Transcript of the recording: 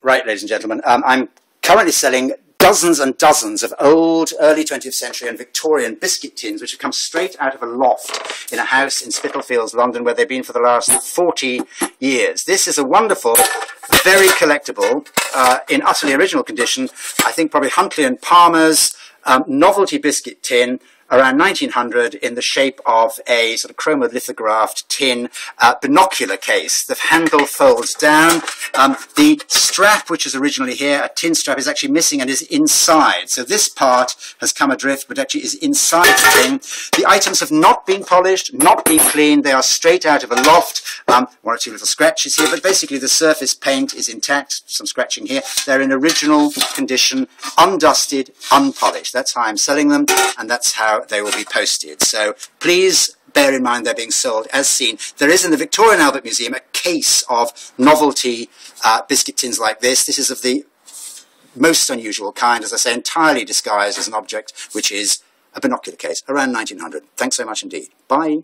Right, ladies and gentlemen, um, I'm currently selling dozens and dozens of old, early 20th century and Victorian biscuit tins, which have come straight out of a loft in a house in Spitalfields, London, where they've been for the last 40 years. This is a wonderful, very collectible, uh, in utterly original condition, I think probably Huntley and Palmer's um, novelty biscuit tin, around 1900 in the shape of a sort of chromolithographed tin uh, binocular case. The handle folds down. Um, the strap, which is originally here, a tin strap, is actually missing and is inside. So this part has come adrift, but actually is inside the tin. The items have not been polished, not been cleaned. They are straight out of a loft. Um, one or two little scratches here, but basically the surface paint is intact. Some scratching here. They're in original condition, undusted, unpolished. That's how I'm selling them, and that's how they will be posted. So please bear in mind they're being sold as seen. There is in the Victoria and Albert Museum a case of novelty uh, biscuit tins like this. This is of the most unusual kind, as I say, entirely disguised as an object, which is a binocular case, around 1900. Thanks so much indeed. Bye.